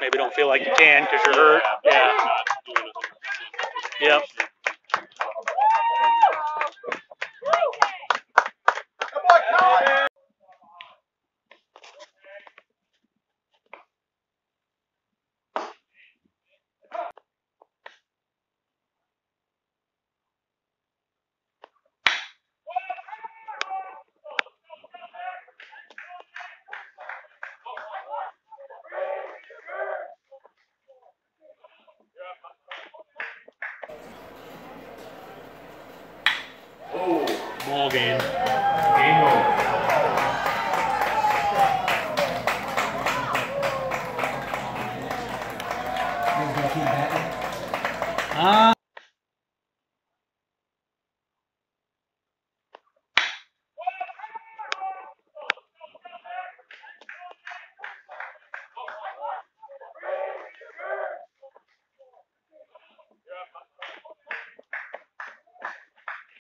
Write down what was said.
maybe don't feel like you can because you're hurt. Yeah. Yep. ball game. Game over. Ah. Uh